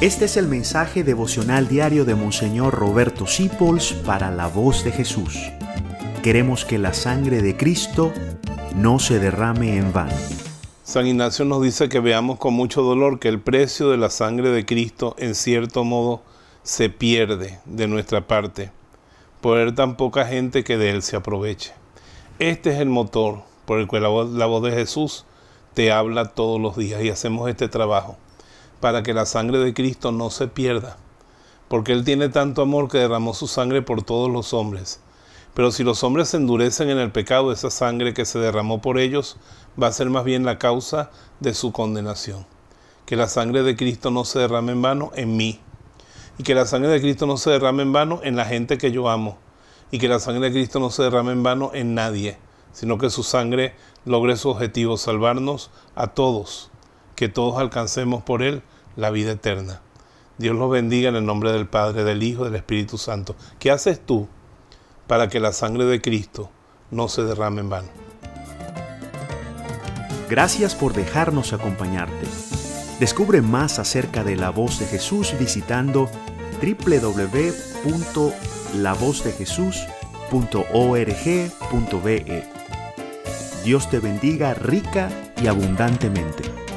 Este es el mensaje devocional diario de Monseñor Roberto Sipols para la voz de Jesús. Queremos que la sangre de Cristo no se derrame en vano. San Ignacio nos dice que veamos con mucho dolor que el precio de la sangre de Cristo en cierto modo se pierde de nuestra parte por ver tan poca gente que de él se aproveche. Este es el motor por el cual la voz, la voz de Jesús te habla todos los días y hacemos este trabajo para que la sangre de Cristo no se pierda, porque Él tiene tanto amor que derramó su sangre por todos los hombres. Pero si los hombres se endurecen en el pecado, esa sangre que se derramó por ellos va a ser más bien la causa de su condenación. Que la sangre de Cristo no se derrame en vano en mí. Y que la sangre de Cristo no se derrame en vano en la gente que yo amo. Y que la sangre de Cristo no se derrame en vano en nadie, sino que su sangre logre su objetivo, salvarnos a todos que todos alcancemos por Él la vida eterna. Dios los bendiga en el nombre del Padre, del Hijo del Espíritu Santo. ¿Qué haces tú para que la sangre de Cristo no se derrame en vano? Gracias por dejarnos acompañarte. Descubre más acerca de la voz de Jesús visitando www.lavozdejesús.org.be. Dios te bendiga rica y abundantemente.